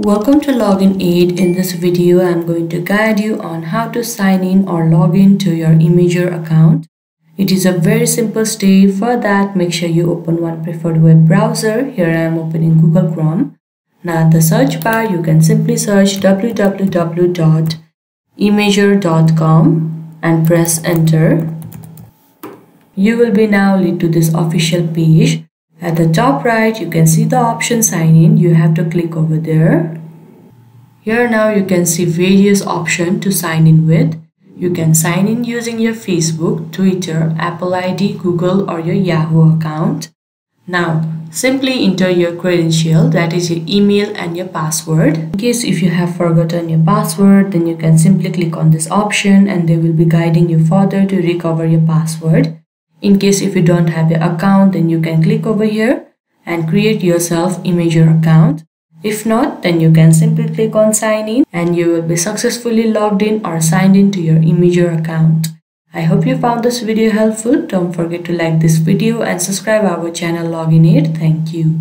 Welcome to Login Aid. In this video, I'm going to guide you on how to sign in or log in to your Imgur account. It is a very simple step. For that, make sure you open one preferred web browser. Here I am opening Google Chrome. Now at the search bar, you can simply search www.imgur.com and press enter. You will be now lead to this official page. At the top right, you can see the option sign in. You have to click over there. Here now you can see various options to sign in with. You can sign in using your Facebook, Twitter, Apple ID, Google or your Yahoo account. Now, simply enter your credential that is your email and your password. In case if you have forgotten your password, then you can simply click on this option and they will be guiding you further to recover your password. In case if you don't have your account, then you can click over here and create yourself Imgur account. If not, then you can simply click on sign in and you will be successfully logged in or signed into your Imgur account. I hope you found this video helpful. Don't forget to like this video and subscribe our channel Login Aid. Thank you.